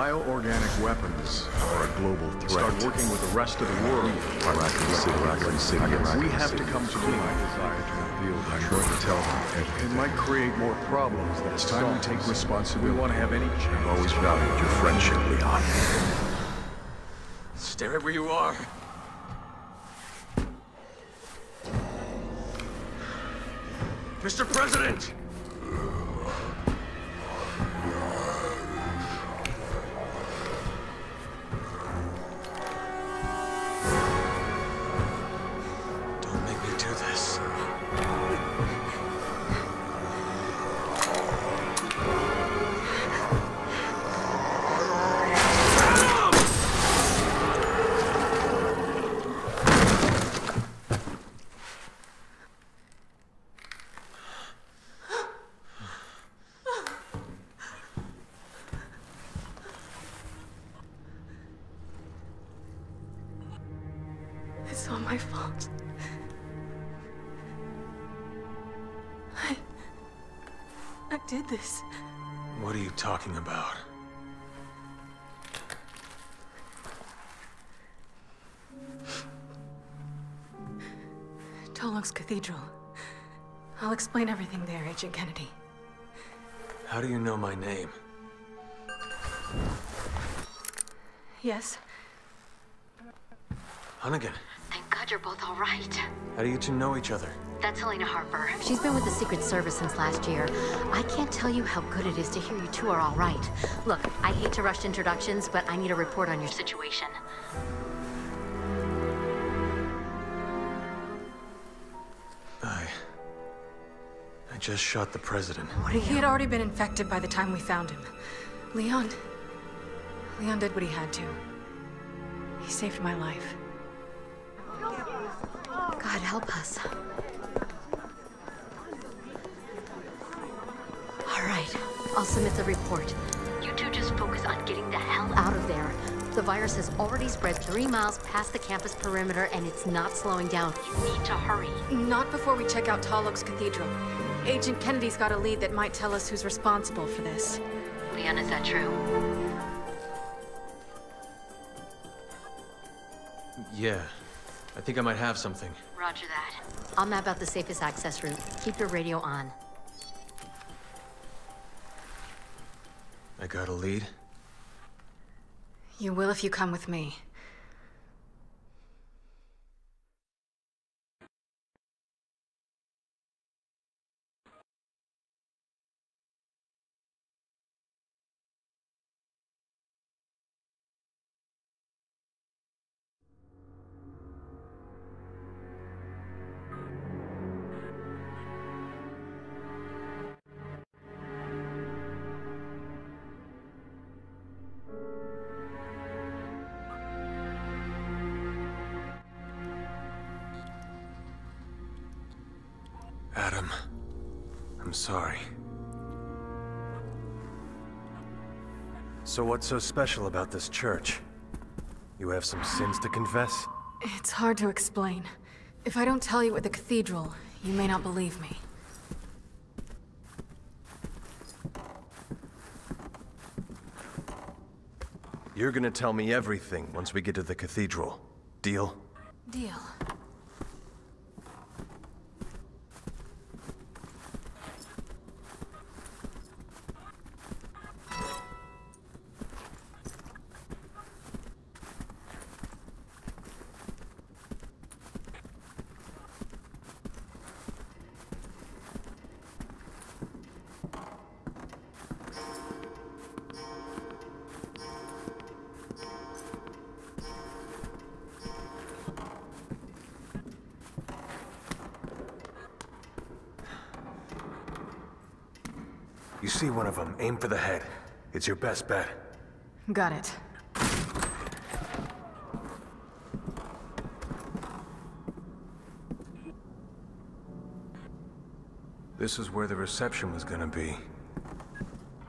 Bioorganic weapons are a global threat. Start working with the rest of the world. We have to come to my desire to reveal the I'm going to tell them It might create more problems than it's time we take responsibility. We want to have any chance. I've always valued your friendship, Leon. Stay right where you are. Mr. President! My fault. I. I did this. What are you talking about? Tall Oaks Cathedral. I'll explain everything there, Agent Kennedy. How do you know my name? Yes? Hunnigan, Thank you're both all right. how do you two know each other? That's Helena Harper. She's been with the Secret Service since last year. I can't tell you how good it is to hear you two are all right. Look, I hate to rush introductions, but I need a report on your situation. I... I just shot the president. What he had already been infected by the time we found him. Leon. Leon did what he had to. He saved my life. God help us. All right, I'll submit the report. You two just focus on getting the hell out of there. The virus has already spread three miles past the campus perimeter and it's not slowing down. You need to hurry. Not before we check out Tall Oaks Cathedral. Agent Kennedy's got a lead that might tell us who's responsible for this. Leon, is that true? Yeah. I think I might have something. Roger that. I'll map out the safest access route. Keep your radio on. I got a lead? You will if you come with me. I'm sorry. So what's so special about this church? You have some sins to confess? It's hard to explain. If I don't tell you at the cathedral, you may not believe me. You're gonna tell me everything once we get to the cathedral. Deal? Deal. See one of them, aim for the head. It's your best bet. Got it. This is where the reception was gonna be.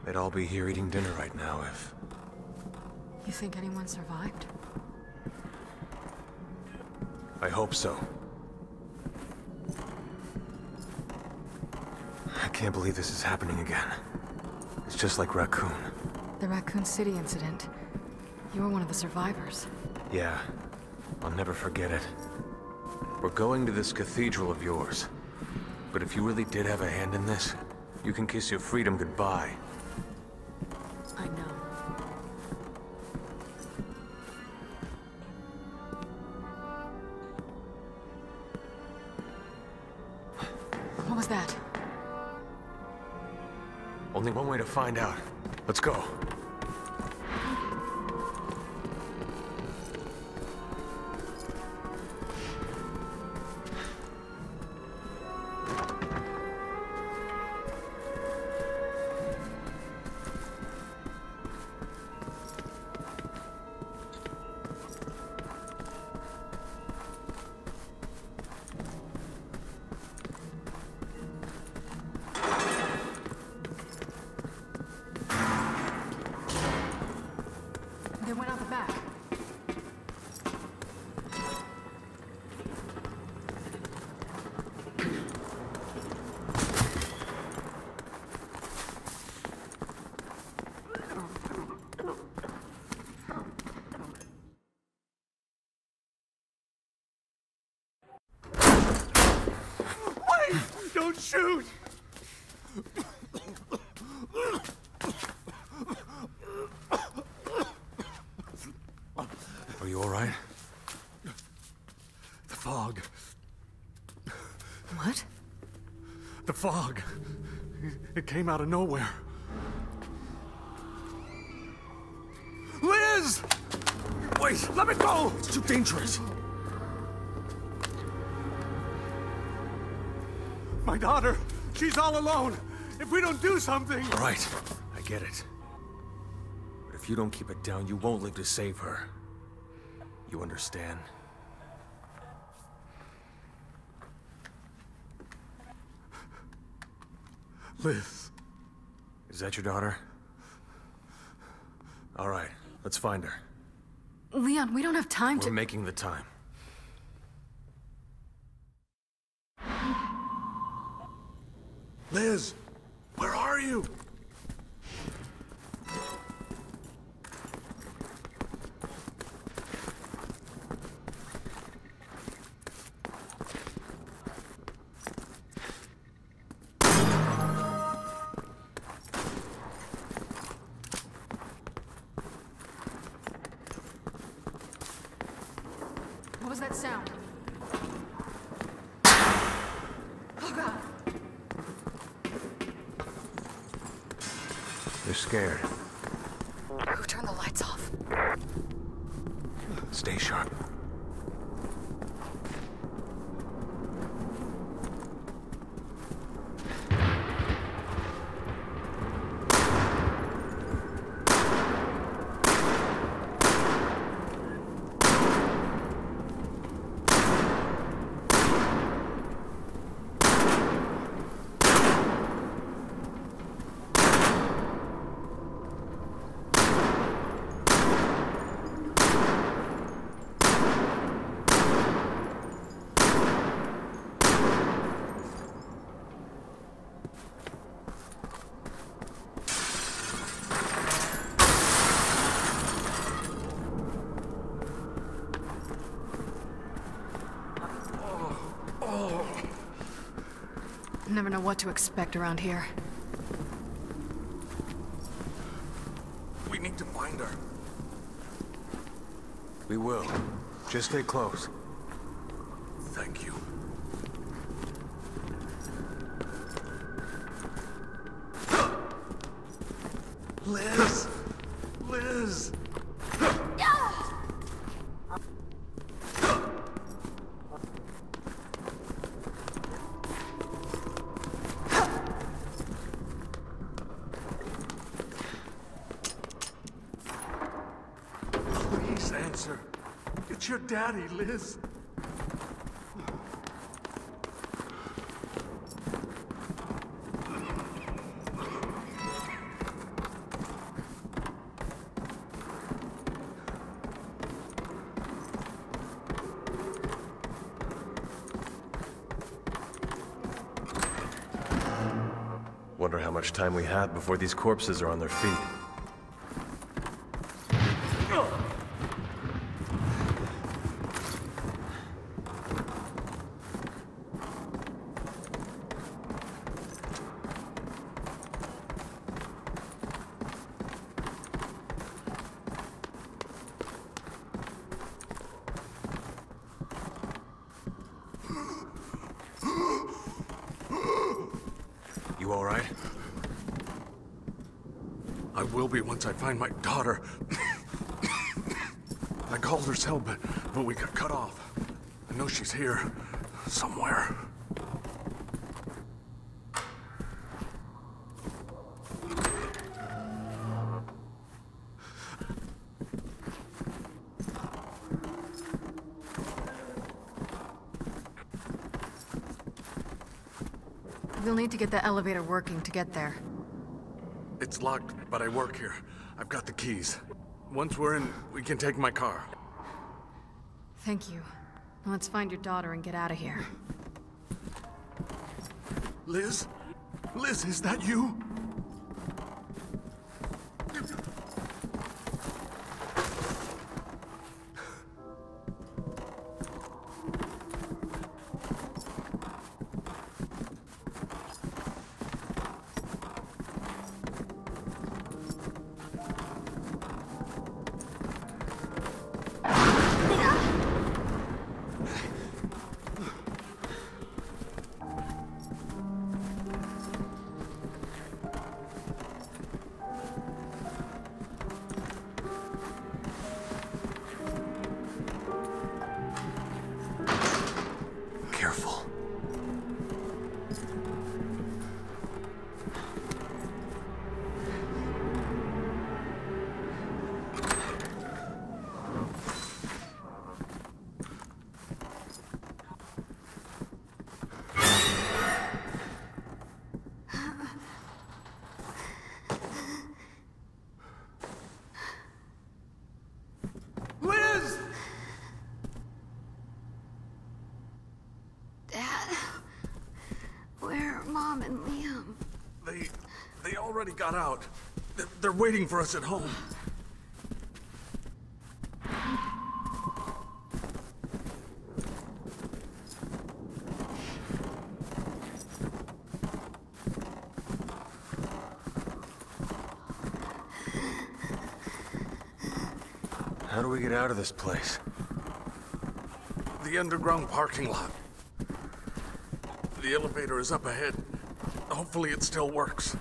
They'd all be here eating dinner right now if... You think anyone survived? I hope so. I can't believe this is happening again. It's just like Raccoon. The Raccoon City incident. You were one of the survivors. Yeah. I'll never forget it. We're going to this cathedral of yours. But if you really did have a hand in this, you can kiss your freedom goodbye. I know. What was that? Only one way to find out. Let's go. Don't! Are you alright? The fog. What? The fog. It came out of nowhere. Liz! Wait, let me go! It's too dangerous. My daughter, she's all alone. If we don't do something... Alright, I get it. But if you don't keep it down, you won't live to save her. You understand? Liz, Is that your daughter? Alright, let's find her. Leon, we don't have time We're to- making the time. Liz, where are you? What was that sound? Oh god! They're scared. Who turned the lights off? Stay sharp. Never know what to expect around here. We need to find her. We will. Just stay close. Thank you. Liz! Liz! Please answer. It's your daddy, Liz. Wonder how much time we have before these corpses are on their feet. You all right? I will be once I find my daughter. I called her cell, but, but we got cut off. I know she's here. Somewhere. We'll need to get the elevator working to get there. It's locked, but I work here. I've got the keys. Once we're in, we can take my car. Thank you. Now Let's find your daughter and get out of here. Liz? Liz, is that you? Already got out. They're, they're waiting for us at home. How do we get out of this place? The underground parking lot. The elevator is up ahead. Hopefully it still works.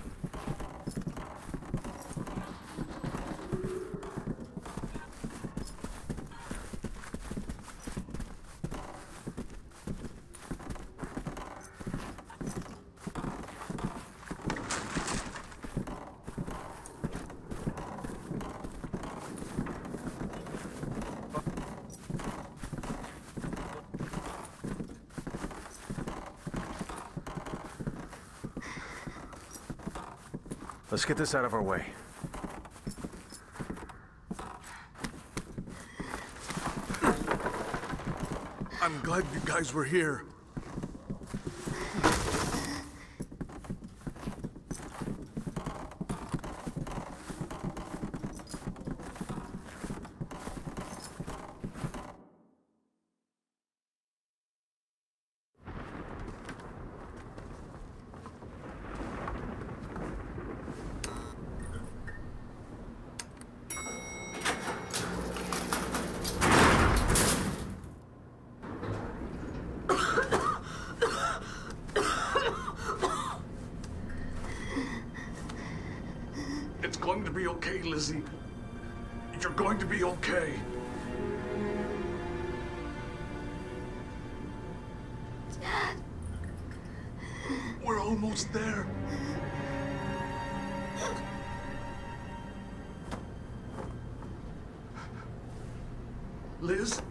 Let's get this out of our way. I'm glad you guys were here. It's going to be okay, Lizzie. You're going to be okay. We're almost there. Liz?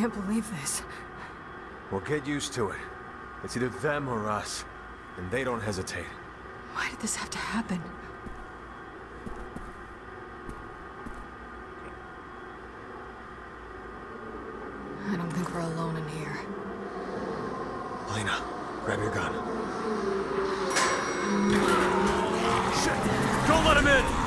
Can't believe this. We'll get used to it. It's either them or us. And they don't hesitate. Why did this have to happen? I don't think we're alone in here. Lena, grab your gun. Don't let him in!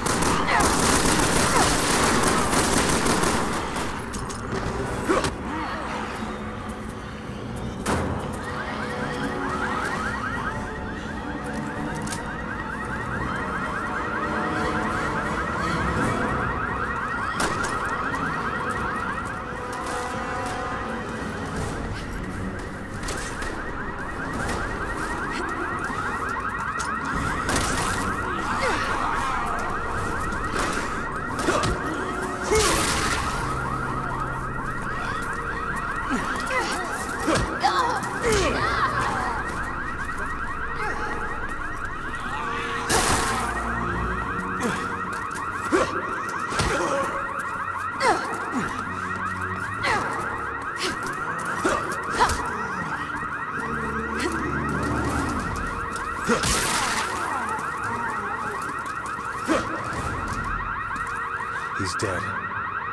He's dead.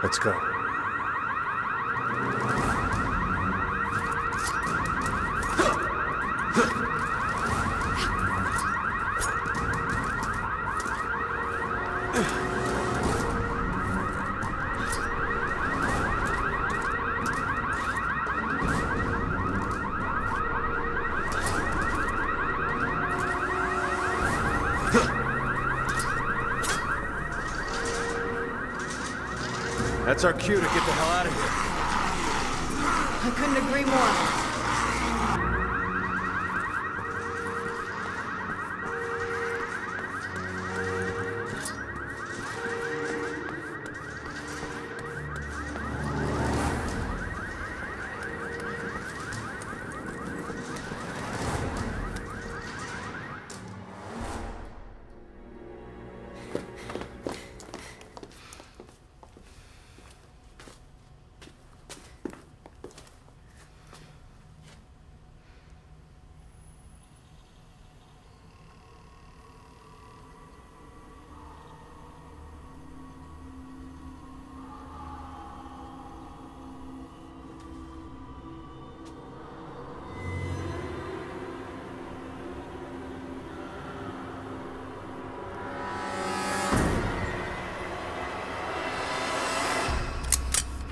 Let's go. That's our cue to get the hell out of here. I couldn't agree more.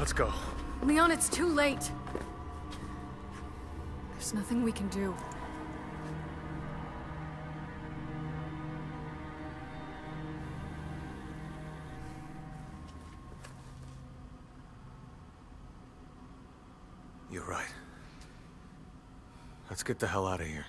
Let's go. Leon, it's too late. There's nothing we can do. You're right. Let's get the hell out of here.